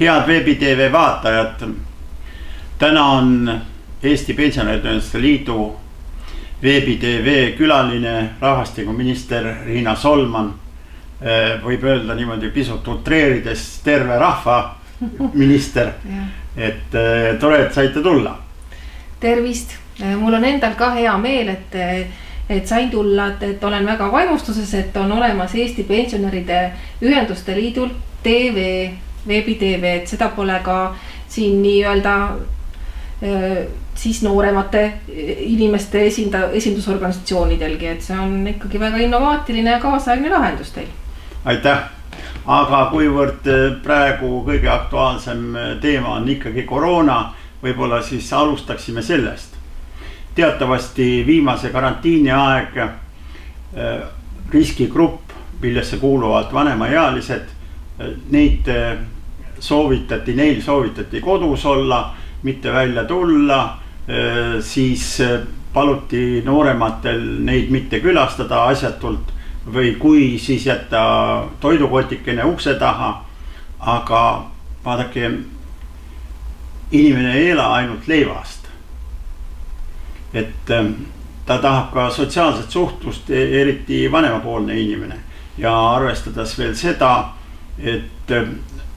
head Veebi tv vaatajad. täna on Eesti Pensionäride Liidu Veebi tv külaline rahvastikuminister Riina Solman. võib öelda niimoodi pisut utreerides terve rahva minister et tore, et saite tulla. tervist, mul on endal ka hea meel, et, et sain tulla, et, et olen väga vaimustuses, et on olemas Eesti Pensionäride Ühenduste Liidul tv veebi-tv, et seda pole ka siin nii-öelda siis nooremate inimeste esinda-, esindusorganisatsioonidelgi, et see on ikkagi väga innovaatiline ja kaasaegne lahendus teil. aitäh, aga kuivõrd praegu kõige aktuaalsem teema on ikkagi koroona, võib-olla siis alustaksime sellest. teatavasti viimase karantiini aeg riskigrupp, millesse kuuluvad vanemaealised, neid soovitati, neil soovitati kodus olla, mitte välja tulla. siis paluti noorematel neid mitte külastada asjatult või kui, siis jätta toidukotikene ukse taha. aga vaadake, inimene ei ela ainult leivast. et ta tahab ka sotsiaalset suhtlust, eriti vanemapoolne inimene ja arvestades veel seda, et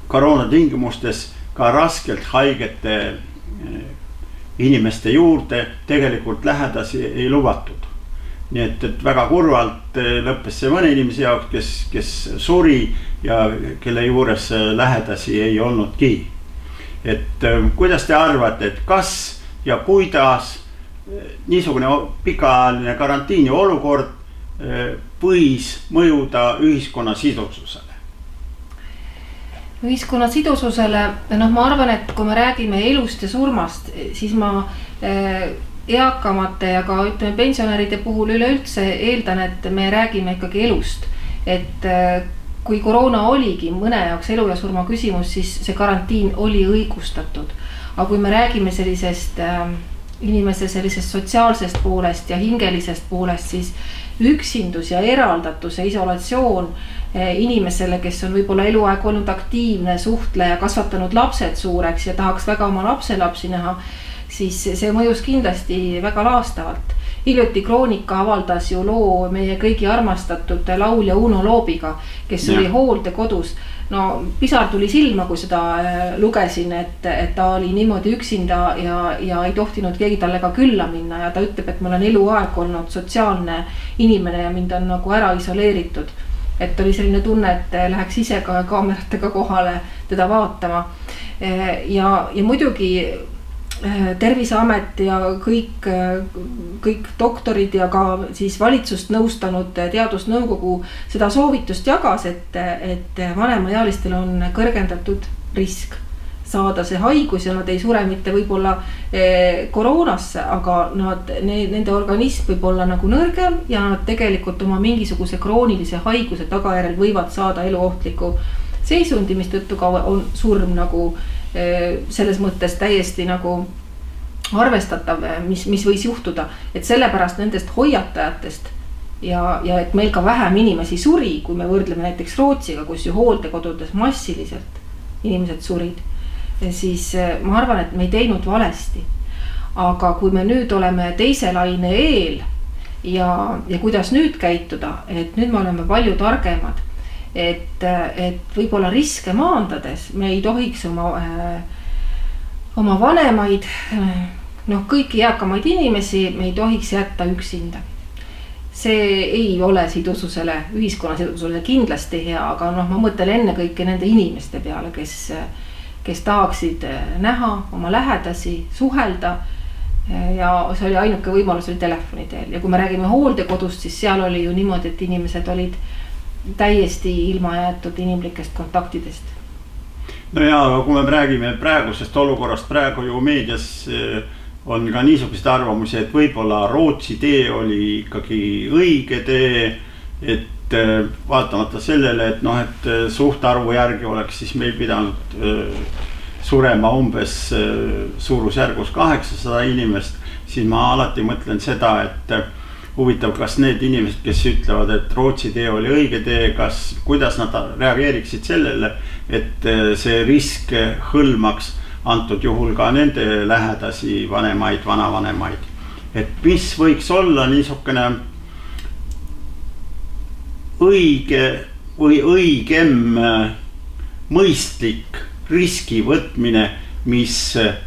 koroona tingimustes ka raskelt haigete eh, inimeste juurde tegelikult lähedasi ei lubatud. nii et, et väga kurvalt eh, lõppes see mõne inimese jaoks, kes, kes suri ja kelle juures eh, lähedasi ei olnudki. et kuidas te arvate, et kas ja kuidas niisugune pikaajaline karantiini olukord võis mõjuda ühiskonna sidususele? Ühiskonna sidususele, noh, ma arvan, et kui me räägime elust ja surmast, siis ma äh, eakamate ja ka ütleme, pensionäride puhul üleüldse eeldan, et me räägime ikkagi elust. et äh, kui koroona oligi mõne jaoks elu ja surma küsimus, siis see karantiin oli õigustatud. aga kui me räägime sellisest äh, inimese sellisest sotsiaalsest poolest ja hingelisest poolest, siis üksindus ja eraldatus ja isolatsioon Eh, inimesele, kes on võib-olla eluaeg olnud aktiivne suhtleja, kasvatanud lapsed suureks ja tahaks väga oma lapselapsi näha, siis see mõjus kindlasti väga laastavalt. Hiljuti Kroonika avaldas ju loo meie kõigi armastatud laulja Uno Loobiga, kes ja. oli hooldekodus no pisar tuli silma, kui seda eh, lugesin, et, et ta oli niimoodi üksinda ja, ja ei tohtinud keegi talle ka külla minna ja ta ütleb, et ma olen eluaeg olnud sotsiaalne inimene ja mind on nagu ära isoleeritud et oli selline tunne, et läheks ise ka kaameratega kohale teda vaatama. ja, ja muidugi terviseamet ja kõik, kõik doktorid ja ka siis valitsust nõustanud teadusnõukogu seda soovitust jagas, et, et vanemaealistel on kõrgendatud risk saada see haigus ja nad ei sure mitte võib-olla eh, koroonasse, aga nad ne,, nende organism võib olla nagu nõrgem ja nad tegelikult oma mingisuguse kroonilise haiguse tagajärjel võivad saada eluohtliku seisundi, mistõttu ka on surm nagu eh, selles mõttes täiesti nagu arvestatav, mis, mis võis juhtuda, et sellepärast nendest hoiatajatest ja, ja et meil ka vähem inimesi suri, kui me võrdleme näiteks Rootsiga, kus ju hooldekodudes massiliselt inimesed surid siis eh, ma arvan, et me ei teinud valesti. aga kui me nüüd oleme teise laine eel ja, ja kuidas nüüd käituda, et nüüd me oleme palju targemad. Et, et võib-olla riske maandades me ei tohiks oma äh,, oma vanemaid, noh, kõiki eakamaid inimesi me ei tohiks jätta üksinda see ei ole sidususele, ühiskonna sidususele kindlasti hea, aga noh, ma mõtlen ennekõike nende inimeste peale, kes äh, kes tahaksid näha oma lähedasi, suhelda. Ja see oli ainuke võimalus oli telefoni teel ja kui me räägime hooldekodust, siis seal oli ju niimoodi, et inimesed olid täiesti ilma jäetud inimlikest kontaktidest. no ja, aga kui me räägime praegusest olukorrast, praegu ju meedias eh, on ka niisuguseid arvamusi, et võib-olla Rootsi tee oli ikkagi õige tee, et äh, vaatamata sellele, et noh, et äh, suhtarvu järgi oleks siis meil pidanud surema umbes suurusjärgus kaheksasada inimest, siis ma alati mõtlen seda, et huvitav, kas need inimesed, kes ütlevad, et Rootsi tee oli õige tee, kas, kuidas nad reageeriksid sellele, et eh, see risk hõlmaks antud juhul ka nende lähedasi vanemaid, vanavanemaid. et mis võiks olla niisugune õige või õigem eh, mõistlik riski võtmine, mis eh,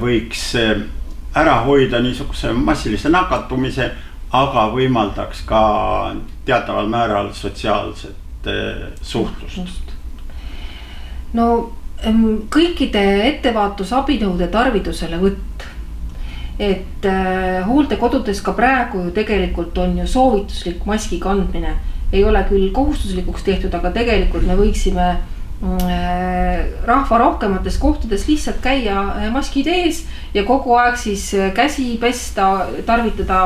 võiks ära hoida niisuguse massilise nakatumise aga võimaldaks ka teataval määral sotsiaalset eh, suhtlust. no kõikide ettevaatusabinõude tarvituselevõtt. et äh, hooldekodudes ka praegu ju tegelikult on ju soovituslik maski kandmine, ei ole küll kohustuslikuks tehtud, aga tegelikult me võiksime Äh, rahva rohkemates kohtades lihtsalt käia maskid ees ja kogu aeg siis käsi pesta, tarvitada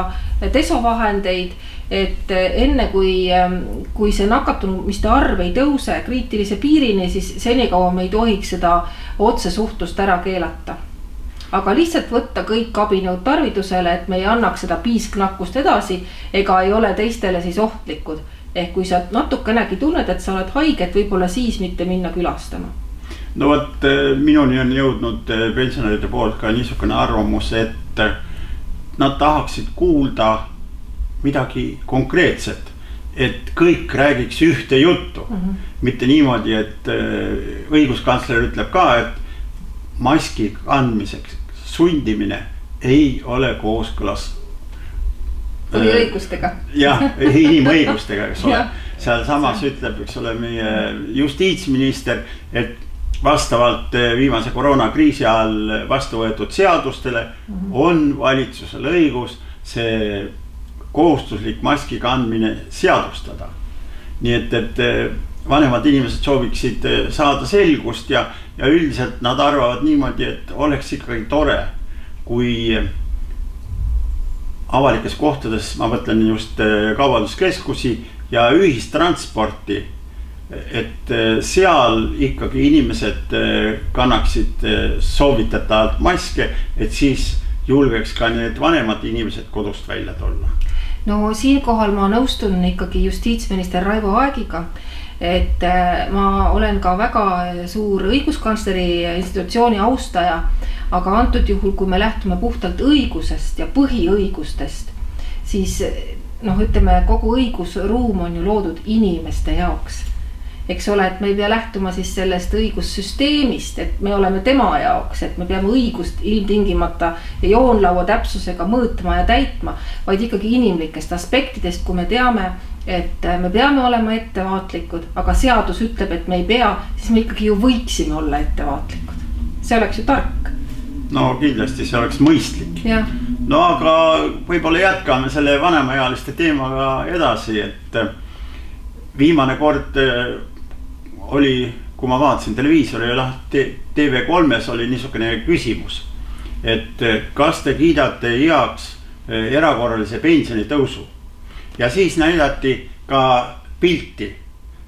desovahendeid. et enne kui, ähm, kui see nakatumiste arv ei tõuse kriitilise piirini, siis senikaua me ei tohiks seda otsesuhtlust ära keelata aga lihtsalt võtta kõik abinõud tarvitusele, et me ei annaks seda piisknakkust edasi ega ei ole teistele siis ohtlikud ehk kui sa natukenegi tunned, et sa oled haige, et võib-olla siis mitte minna külastama. no vot, eh, minuni on jõudnud eh, pensionäride poolt ka niisugune arvamus, et eh, nad tahaksid kuulda midagi konkreetset. et kõik räägiks ühte juttu mm, -hmm. mitte niimoodi, et õiguskantsler ütleb ka, et maski kandmiseks sundimine ei ole kooskõlas põhiõigustega. jah, inimõigustega, eks ole. sealsamas ütleb, eks ole, meie justiitsminister, et vastavalt eh, viimase koroonakriisi ajal vastu võetud seadustele mm -hmm. on valitsusel õigus see kohustuslik maski kandmine seadustada. nii et, et eh, vanemad inimesed sooviksid eh, saada selgust ja, ja üldiselt nad arvavad niimoodi, et oleks ikkagi tore, kui avalikes kohtades, ma mõtlen just kaubanduskeskusi ja ühistransporti. Et äh, seal ikkagi inimesed äh, kannaksid soovitatavalt maske, et siis julgeks ka need vanemad inimesed kodust välja tulla. no siinkohal ma nõustun ikkagi justiitsminister Raivo Aegiga et ma olen ka väga suur õiguskantsleri institutsiooni austaja aga antud juhul, kui me lähtume puhtalt õigusest ja põhiõigustest, siis noh, ütleme kogu õigusruum on ju loodud inimeste jaoks eks ole, et me ei pea lähtuma siis sellest õigussüsteemist, et me oleme tema jaoks, et me peame õigust ilmtingimata joonlaua täpsusega mõõtma ja täitma, vaid ikkagi inimlikest aspektidest, kui me teame, et me peame olema ettevaatlikud, aga seadus ütleb, et me ei pea, siis me ikkagi ju võiksime olla ettevaatlikud. see oleks ju tark no kindlasti see oleks mõistlik. no aga võib-olla jätkame selle vanemaealiste teemaga edasi, et viimane kord oli, kui ma vaatasin televiisori lahti, TV3-s oli niisugune küsimus. et kas te kiidate heaks erakorralise pensionitõusu ja siis näidati ka pilti.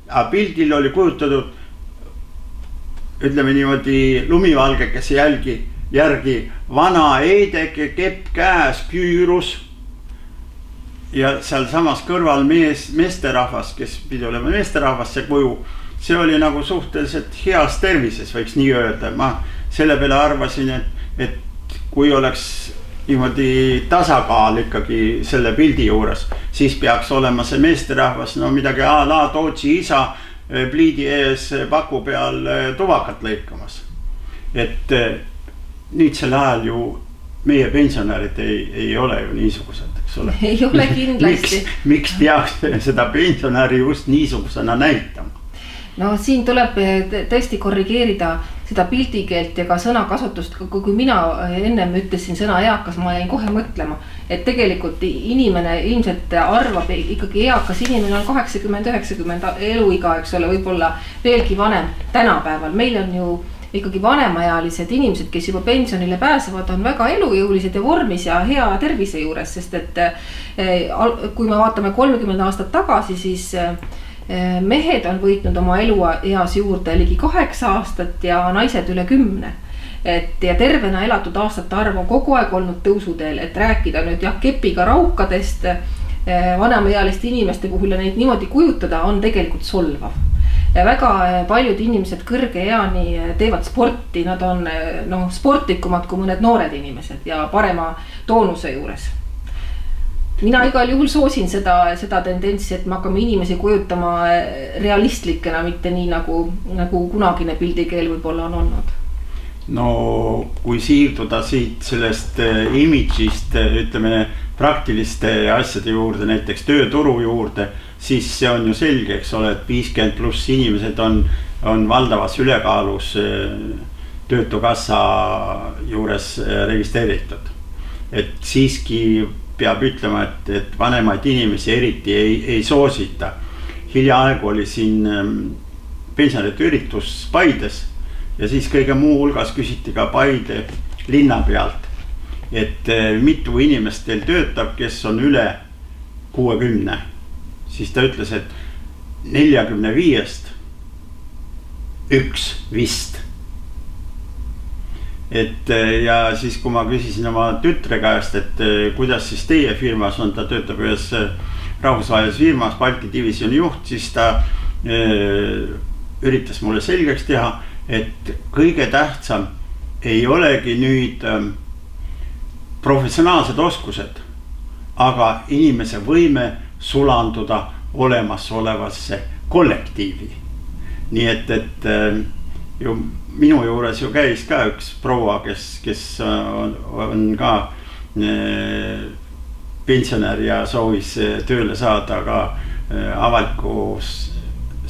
aga pildil oli kujutatud ütleme niimoodi lumivalgekese jälgi järgi vana Heideke kepp käes, küürus. ja sealsamas kõrval mees, meesterahvas, kes pidi olema meesterahvas, see kuju. See oli nagu suhteliselt heas tervises, võiks nii öelda, ma selle peale arvasin, et, et kui oleks niimoodi tasakaal ikkagi selle pildi juures, siis peaks olema see meesterahvas no midagi a la Tootsi isa eh, pliidi ees paku peal eh, tubakat lõikamas. et eh, nüüdsel ajal ju meie pensionärid ei, ei ole ju niisugused, eks ole. ei ole kindlasti. miks peaks seda pensionäri just niisugusena näitama? No siin tuleb tõesti korrigeerida seda pildikeelt ja ka sõnakasutust, kui mina ennem ütlesin sõna eakas, ma jäin kohe mõtlema, et tegelikult inimene ilmselt arvab ikkagi eakas inimene on kaheksakümmend, üheksakümmend eluiga, eks ole, võib-olla veelgi vanem. tänapäeval meil on ju ikkagi vanemaealised inimesed, kes juba pensionile pääsevad, on väga elujõulised ja vormis ja hea tervise juures, sest et eh, kui me vaatame kolmkümmend aastat tagasi, siis eh, mehed on võitnud oma elueas juurde ligi kaheksa aastat ja naised üle kümne. Et ja tervena elatud aastate arv on kogu aeg olnud tõusuteel, et rääkida nüüd jah, kepiga raukadest vanemaealiste inimeste puhul ja neid niimoodi kujutada on tegelikult solvav. Väga paljud inimesed kõrge eani teevad sporti, nad on noh, sportlikumad kui mõned noored inimesed ja parema toonuse juures mina igal juhul soosin seda, seda tendentsi, et me hakkame inimesi kujutama realistlikena, mitte nii nagu, nagu kunagine pildikeel võib-olla on olnud. no kui siirduda siit sellest imidžist, ütleme praktiliste asjade juurde, näiteks tööturu juurde, siis see on ju selge, eks ole, et viiskümmend pluss inimesed on, on valdavas ülekaalus töötukassa juures registreeritud. et siiski peab ütlema, et, et vanemaid inimesi eriti ei, ei soosita. hiljaaegu oli siin ähm, pensionäride üritus Paides ja siis kõige muu hulgas küsiti ka Paide linna pealt. et äh, mitu inimest teil töötab, kes on üle kuuekümne, siis ta ütles, et neljakümne viiest üks vist et eh, ja siis, kui ma küsisin oma tütre käest, et eh, kuidas siis teie firmas on, ta töötab ühes eh, rahvusvahelises firmas, Balti divisjoni juht, siis ta äh, üritas mulle selgeks teha, et kõige tähtsam ei olegi nüüd äh, professionaalsed oskused, aga inimese võime sulanduda olemasolevasse kollektiivi. nii et, et äh, ju minu juures ju käis ka üks proua, kes, kes on, on ka äh, pensionär ja soovis tööle saada äh, avalikus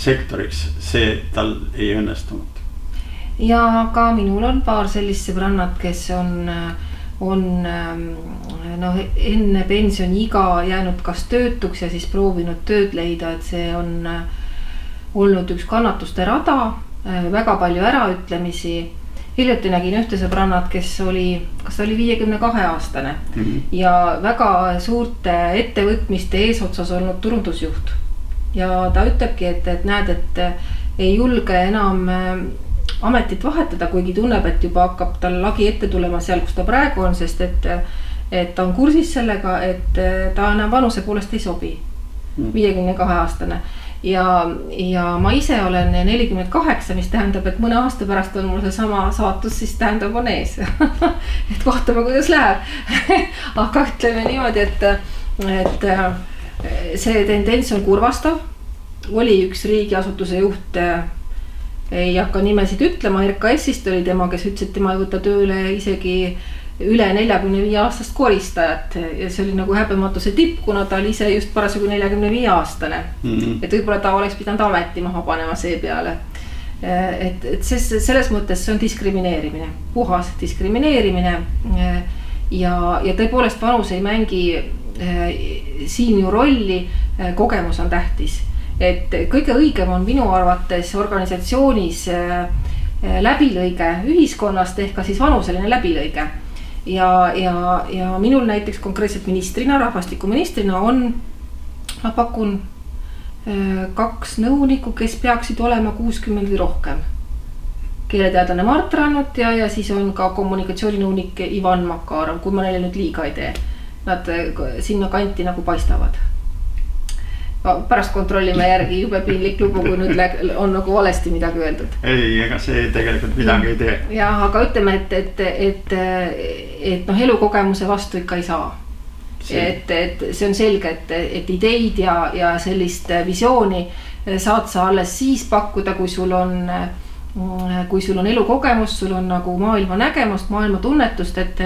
sektoriks, see tal ei õnnestunud. ja ka minul on paar sellist sõbrannat, kes on, on noh, enne pensioniiga jäänud kas töötuks ja siis proovinud tööd leida, et see on olnud üks kannatuste rada Äh, väga palju äraütlemisi. hiljuti nägin ühte sõbrannat, kes oli, kas ta oli viiekümne kahe aastane mm -hmm. ja väga suurte ettevõtmiste eesotsas olnud turundusjuht. ja ta ütlebki, et, et näed, et ei julge enam äh, ametit vahetada, kuigi tunneb, et juba hakkab tal lagi ette tulema seal, kus ta praegu on, sest et, et ta on kursis sellega, et ta enam vanuse poolest ei sobi. Mhm. viiekümne kahe aastane ja, ja ma ise olen nelikümmend kaheksa, mis tähendab, et mõne aasta pärast on mul seesama saatus, siis tähendab, on ees et vaatame, kuidas läheb aga ütleme niimoodi, et, et see tendents on kurvastav. oli üks riigiasutuse juht, ei hakka nimesid ütlema, RKS-ist oli tema, kes ütles, et tema ei võta tööle isegi üle neljakümne viie aastast koristajat ja see oli nagu häbematuse tipp, kuna ta oli ise just parasjagu neljakümne viie aastane mm. -hmm. et võib-olla ta oleks pidanud ameti maha panema seepeale. et, et see, selles mõttes see on diskrimineerimine, puhas diskrimineerimine. ja, ja tõepoolest vanus ei mängi eh, siin ju rolli, kogemus on tähtis. et kõige õigem on minu arvates organisatsioonis läbilõige ühiskonnast ehk ka siis vanuseline läbilõige ja, ja, ja minul näiteks konkreetselt ministrina, rahvastikuministrina on, ma pakun äh, kaks nõunikku, kes peaksid olema kuuskümmend või rohkem. keeleteadlane Mart Rannut ja, ja siis on ka kommunikatsiooninõunik Ivan Makarov, kui ma neile nüüd liiga ei tee. Nad äh, sinna kanti nagu paistavad pärast kontrollime järgi, jube piinlik lugu, kui nüüd on nagu valesti midagi öeldud. ei, ega see tegelikult midagi ei tee. jah, aga ütleme, et, et, et, et noh, elukogemuse vastu ikka ei saa. et, et see on selge, et, et ideid ja, ja sellist visiooni saad sa alles siis pakkuda, kui sul on kui sul on elukogemust, sul on nagu maailma nägemust, maailma tunnetust, et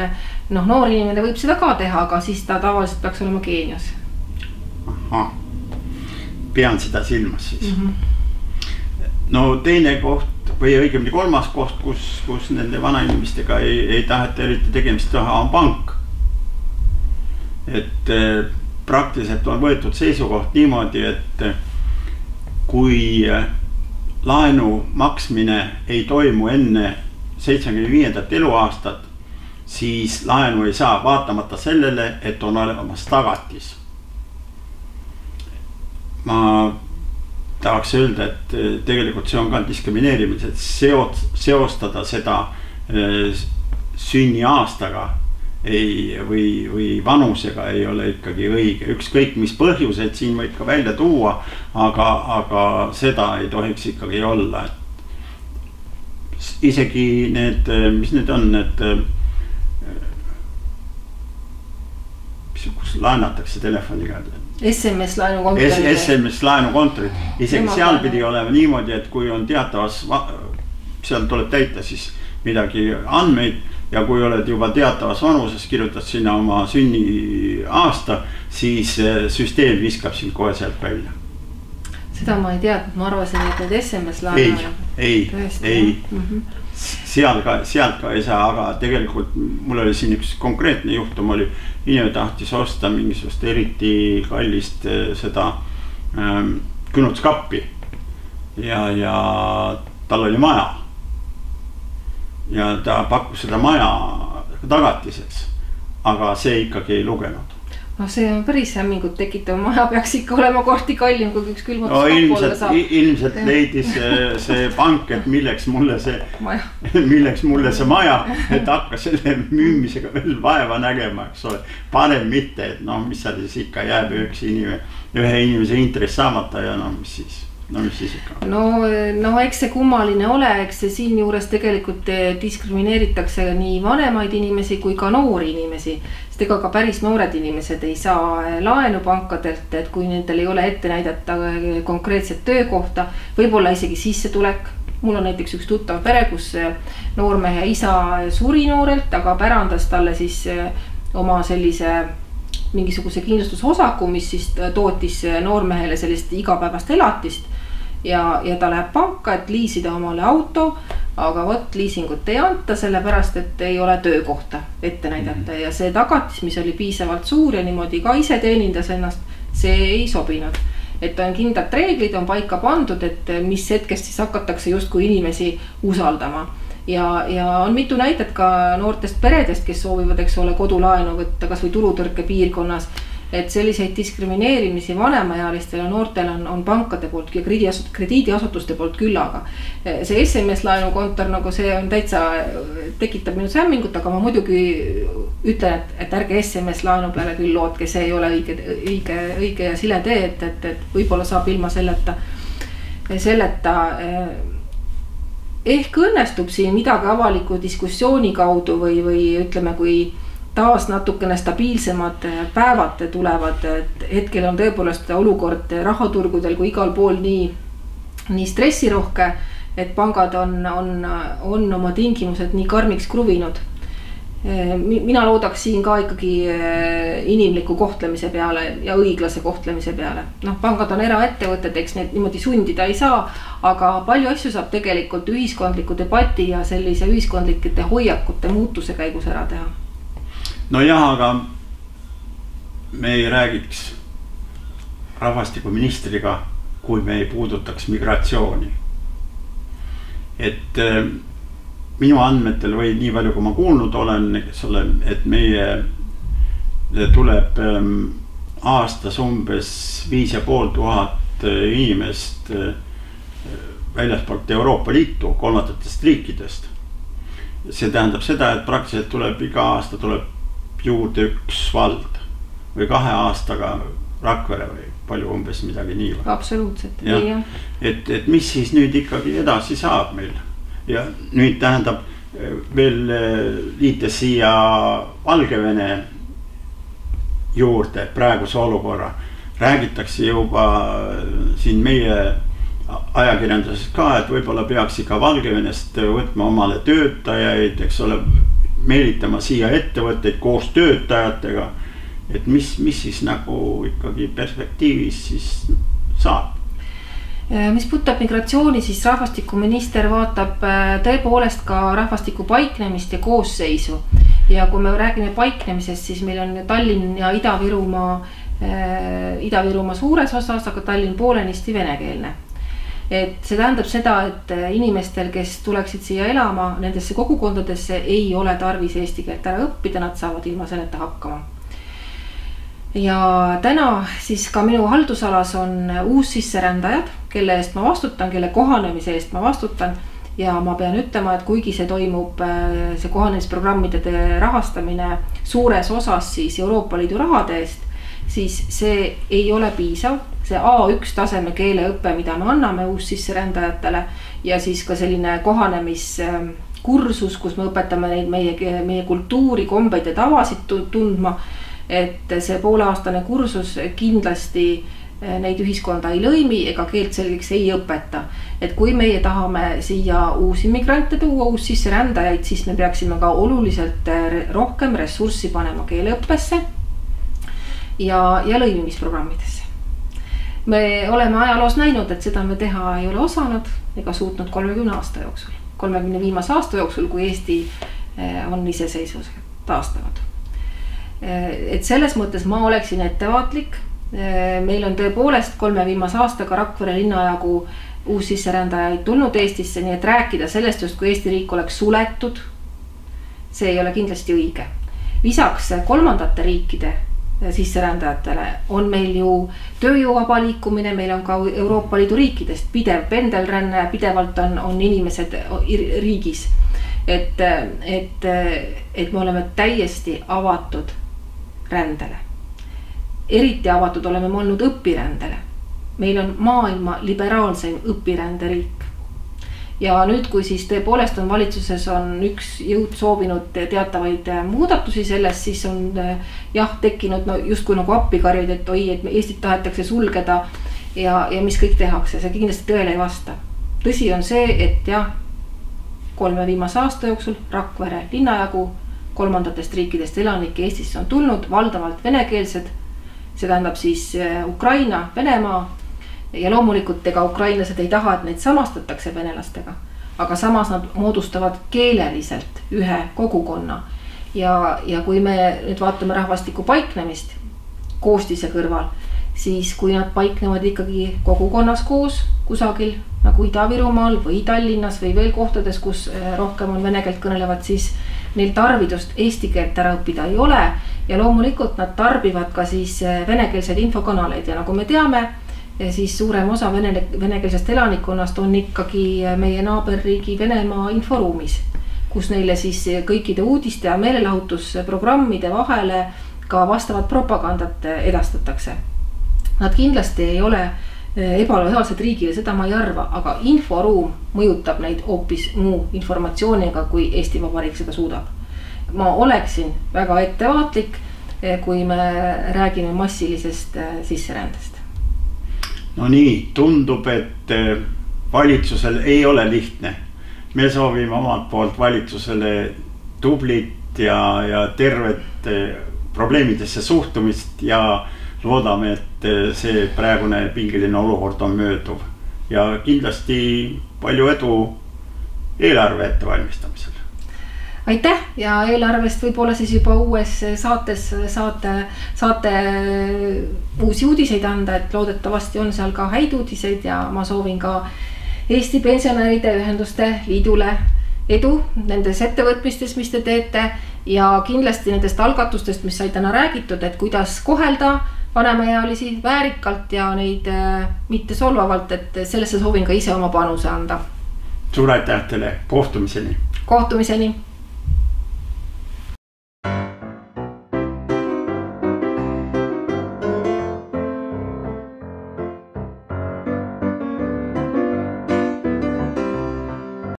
noh, noor inimene võib seda ka teha, aga siis ta tavaliselt peaks olema geenius. ahah pean seda silmas siis mm. -hmm. no teine koht või õigemini kolmas koht, kus, kus nende vanainimestega ei, ei taheta eriti tegemist teha, on pank. et eh, praktiliselt on võetud seisukoht niimoodi, et eh, kui eh, laenu maksmine ei toimu enne seitsmekümne viiendat eluaastat, siis laenu ei saa, vaatamata sellele, et on olemas tagatis ma tahaks öelda, et eh, tegelikult see on ka diskrimineerimine, et seot-, seostada seda eh, sünniaastaga ei, või, või vanusega ei ole ikkagi õige, ükskõik mis põhjused siin võib ka välja tuua. aga, aga seda ei tohiks ikkagi olla, et isegi need, mis need on, need kus laenatakse telefoniga. SMS laenukontorid. SMS laenukontorid, isegi Ema seal pidi olema niimoodi, et kui on teatavas, seal tuleb täita siis midagi andmeid ja kui oled juba teatavas vanuses, kirjutad sinna oma sünniaasta, siis eh, süsteem viskab sind kohe sealt välja. seda ma ei teadnud, ma arvasin, et need SMS laenud. ei, ei, ei mm, -hmm. Seal ka, sealt ka ei saa, aga tegelikult mul oli siin üks konkreetne juhtum oli inimene tahtis osta mingisugust eriti kallist eh, seda ähm, külmutuskappi. ja, ja tal oli maja. ja ta pakkus seda maja tagatiseks, aga see ikkagi ei lugenud noh, see on päris hämmingut tekitav, maja peaks ikka olema kordi kallim, kui üks külmutuskapp no, ilmselt, ilmselt leidis see, see pank, et milleks mulle see, milleks mulle see maja, et hakka selle müümisega veel vaeva nägema, eks ole. parem mitte, et noh, mis seal siis ikka jääb üks inimene, ühe inimese intress saamata ja no mis siis no mis siis ikka? no, no eks see kummaline ole, eks see siinjuures tegelikult eh, diskrimineeritakse nii vanemaid inimesi kui ka noori inimesi sest ega ka päris noored inimesed ei saa äh, laenu pankadelt, et kui nendel ei ole ette näidata äh, konkreetset töökohta, võib-olla isegi sissetulek. mul on näiteks üks tuttav pere, kus noormehe isa suri noorelt, aga pärandas talle siis oma sellise mingisuguse kindlustusosaku, mis siis tootis noormehele sellist igapäevast elatist ja, ja ta läheb panka, et liisida omale auto aga vot liisingut ei anta, sellepärast et ei ole töökohta ette näidata mm -hmm. ja see tagatis, mis oli piisavalt suur ja niimoodi ka ise teenindas ennast, see ei sobinud. et on kindlad reeglid on paika pandud, et mis hetkest siis hakatakse justkui inimesi usaldama ja, ja on mitu näidet ka noortest peredest, kes soovivad, eks ole, kodulaenu võtta kasvõi turutõrke piirkonnas et selliseid diskrimineerimisi vanemaealistele noortele on, on pankade poolt ja krediidiasut-, krediidiasutuste poolt küllaga. see SMS laenukontor nagu see on täitsa, tekitab minus hämmingut, aga ma muidugi ütlen, et, et ärge SMS laenu peale küll lootke, see ei ole õige, õige, õige ja sile tee, et, et, et võib-olla saab ilma selleta, selleta ehk õnnestub siin midagi avaliku diskussiooni kaudu või, või ütleme, kui taas natukene stabiilsemad päevad tulevad, et hetkel on tõepoolest olukord rahaturgudel kui igal pool nii, nii stressirohke. et pangad on, on, on oma tingimused nii karmiks kruvinud. Mina loodaks siin ka ikkagi äh, inimliku kohtlemise peale ja õiglase kohtlemise peale. noh, pangad on eraettevõtted, eks neid niimoodi sundida ei saa. aga palju asju saab tegelikult ühiskondliku debati ja sellise ühiskondlike hoiakute muutuse käigus ära teha nojah, aga me ei räägiks rahvastikuministriga, kui me ei puudutaks migratsiooni. et äh, minu andmetel või nii palju, kui ma kuulnud olen, eks ole, et meie tuleb ähm, aastas umbes viis ja pool tuhat äh, inimest äh, väljaspoolt Euroopa Liitu, kolmandatest riikidest. see tähendab seda, et praktiliselt tuleb iga aasta tuleb juurde üks vald või kahe aastaga Rakvere või palju umbes midagi nii. absoluutselt, nii jah. et, et mis siis nüüd ikkagi edasi saab meil ja nüüd tähendab veel liites siia Valgevene juurde praeguse olukorra. räägitakse juba siin meie ajakirjanduses ka, et võib-olla peaks ikka Valgevenest võtma omale töötajaid, eks ole meelitama siia ettevõtteid koos töötajatega. et mis, mis siis nagu ikkagi perspektiivis siis saab? mis puudutab migratsiooni, siis rahvastikuminister vaatab äh, tõepoolest ka rahvastiku paiknemist ja koosseisu. ja kui me räägime paiknemisest, siis meil on Tallinn ja Ida-Virumaa äh,, Ida-Virumaa suures osas, aga Tallinn poolenisti venekeelne et see tähendab seda, et äh, inimestel, kes tuleksid siia elama nendesse kogukondadesse, ei ole tarvis eesti keelt ära õppida, nad saavad ilma selleta hakkama. ja täna siis ka minu haldusalas on uussisserändajad, kelle eest ma vastutan, kelle kohanemise eest ma vastutan. ja ma pean ütlema, et kuigi see toimub, äh, see kohanemisprogrammide rahastamine suures osas siis Euroopa Liidu rahade eest, siis see ei ole piisav see A1 taseme keeleõpe, mida me anname uussisserändajatele ja siis ka selline kohanemiskursus, kus me õpetame neid meie, meie kultuuri, kombeid ja tavasid tundma et see pooleaastane kursus kindlasti eh, neid ühiskonda ei lõimi ega keelt selgeks ei õpeta. et kui meie tahame siia uusimmigrante tuua, uussisserändajaid, siis me peaksime ka oluliselt eh, rohkem ressurssi panema keeleõppesse ja, ja lõimimisprogrammidesse. me oleme ajaloos näinud, et seda me teha ei ole osanud ega suutnud kolmekümne aasta jooksul, kolmekümne viimase aasta jooksul, kui Eesti eh, on iseseisvuse taastanud et selles mõttes ma oleksin ettevaatlik. meil on tõepoolest kolme viimase aastaga Rakvere linnajagu uussisserändajaid tulnud Eestisse, nii et rääkida sellest, justkui Eesti riik oleks suletud. see ei ole kindlasti õige. lisaks kolmandate riikide sisserändajatele on meil ju tööjõu vaba liikumine, meil on ka Euroopa Liidu riikidest pidev pendelränne, pidevalt on, on inimesed riigis. et, et, et me oleme täiesti avatud rändele. eriti avatud oleme me olnud õpirändele. meil on maailma liberaalseim õpiränderiik. Ja nüüd, kui siis tõepoolest on valitsuses on üks jõud soovinud teatavaid muudatusi selles, siis on jah, tekkinud no justkui nagu appikarjed, et oi, et Eestit tahetakse sulgeda. ja, ja mis kõik tehakse, see kindlasti tõele ei vasta. tõsi on see, et jah, kolme viimase aasta jooksul Rakvere linnajagu kolmandatest riikidest elanikke Eestisse on tulnud, valdavalt venekeelsed. see tähendab siis äh, Ukraina, Venemaa ja loomulikult ega ukrainlased ei taha, et neid samastatakse venelastega. aga samas nad moodustavad keeleliselt ühe kogukonna. ja, ja kui me nüüd vaatame rahvastiku paiknemist koostise kõrval, siis kui nad paiknevad ikkagi kogukonnas koos kusagil nagu Ida-Virumaal või Tallinnas või veel kohtades, kus äh, rohkem on vene keelt kõnelevad, siis neil tarvidust eesti keelt ära õppida ei ole. ja loomulikult nad tarbivad ka siis eh, venekeelseid infokanaleid ja nagu me teame, eh, siis suurem osa vene, venekeelsest elanikkonnast on ikkagi eh, meie naaberriigi Venemaa inforuumis. kus neile siis kõikide uudiste ja meelelahutusprogrammide vahele ka vastavat propagandat edastatakse. Nad kindlasti ei ole ebalojaalsed riigile, seda ma ei arva, aga inforuum mõjutab neid hoopis muu informatsiooniga, kui Eesti Vabariik seda suudab. ma oleksin väga ettevaatlik, eh, kui me räägime massilisest eh, sisserändest. No nii, tundub, et eh, valitsusel ei ole lihtne. me soovime omalt poolt valitsusele tublit ja, ja tervet probleemidesse suhtumist ja loodame, et eh, see praegune pingeline olukord on mööduv ja kindlasti palju edu eelarve ettevalmistamisel. Aitäh ja eelarvest võib-olla siis juba uues saates saate, saate uusi uudiseid anda, et loodetavasti on seal ka häid uudiseid ja ma soovin ka Eesti Pensionäride Ühenduste Liidule edu nendes ettevõtmistes, mis te teete ja kindlasti nendest algatustest, mis sai täna räägitud, et kuidas kohelda vanemaealisi väärikalt ja neid äh, mitte solvavalt, et sellesse soovin ka ise oma panuse anda. suur aitäh teile, kohtumiseni. kohtumiseni